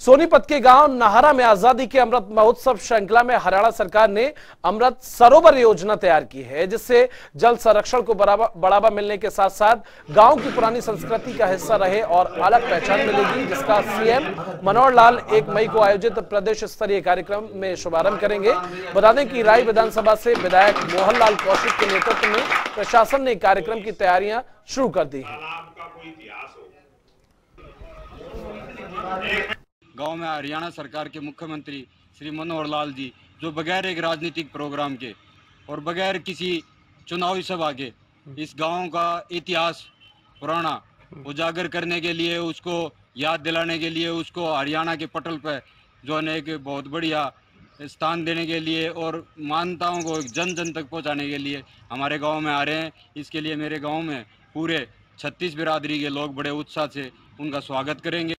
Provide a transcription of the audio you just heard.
सोनीपत के गाँव नाहरा में आज़ादी के अमृत महोत्सव श्रृंखला में हरियाणा सरकार ने अमृत सरोवर योजना तैयार की है, जिससे जल संरक्षण को बढ़ावा मिलने के साथ साथ गाँव की पुरानी संस्कृति का हिस्सा रहे और अलग पहचान मिलेगी, जिसका सीएम मनोहर लाल एक मई को आयोजित प्रदेश स्तरीय कार्यक्रम में शुभारंभ करेंगे। बता दें कि राय विधानसभा से विधायक मोहन लाल कौशिक के नेतृत्व में प्रशासन ने कार्यक्रम की तैयारियाँ शुरू कर दी है। गाँव में हरियाणा सरकार के मुख्यमंत्री श्री मनोहर लाल जी, जो बगैर एक राजनीतिक प्रोग्राम के और बगैर किसी चुनावी सभा के इस गाँव का इतिहास पुराना उजागर करने के लिए, उसको याद दिलाने के लिए, उसको हरियाणा के पटल पर जो है एक बहुत बढ़िया स्थान देने के लिए और मान्यताओं को जन जन तक पहुँचाने के लिए हमारे गाँव में आ रहे हैं। इसके लिए मेरे गाँव में पूरे छत्तीस बिरादरी के लोग बड़े उत्साह से उनका स्वागत करेंगे।